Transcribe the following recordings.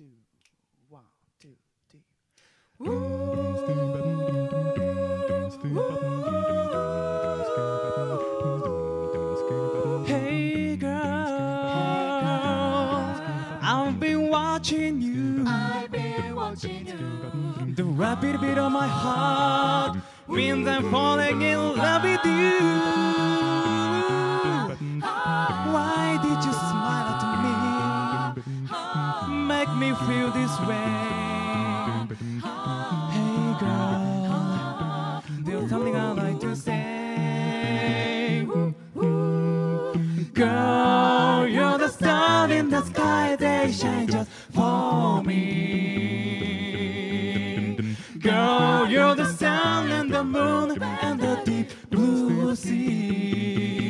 two, one, two, three. Hey girl, I've been watching you. I've been watching you. The rapid beat of my heart means I'm falling in love with you. Make me feel this way. Hey girl, there's something I'd like to say. Girl, you're the star in the sky, they shine just for me. Girl, you're the sun and the moon and the deep blue sea.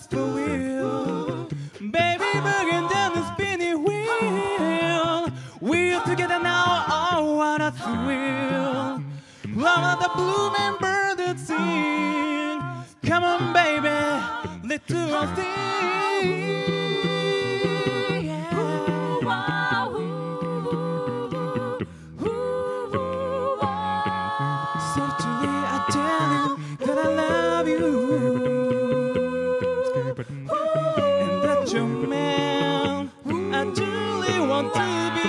Is for real. Baby, boogie down the spinning wheel. We're together now, oh, what a thrill. Love of the blooming bird that sing. Come on, baby, let's do our thing. And that man I truly want to be.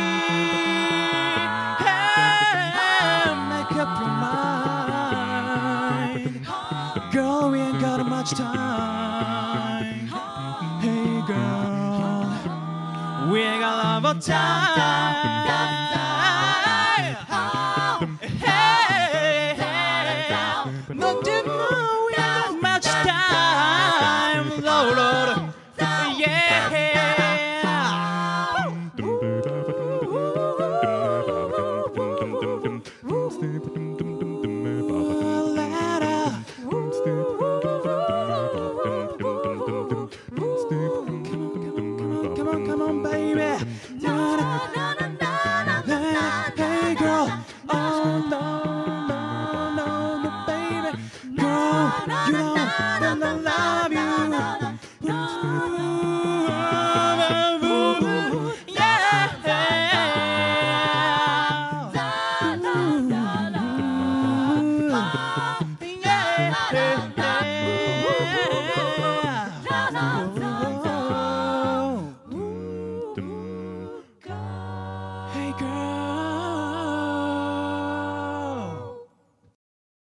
Hey, make up your mind, girl. We ain't got much time. Hey, girl, we ain't got a lot of time. That I love you. Ooh, yeah. Hey girl,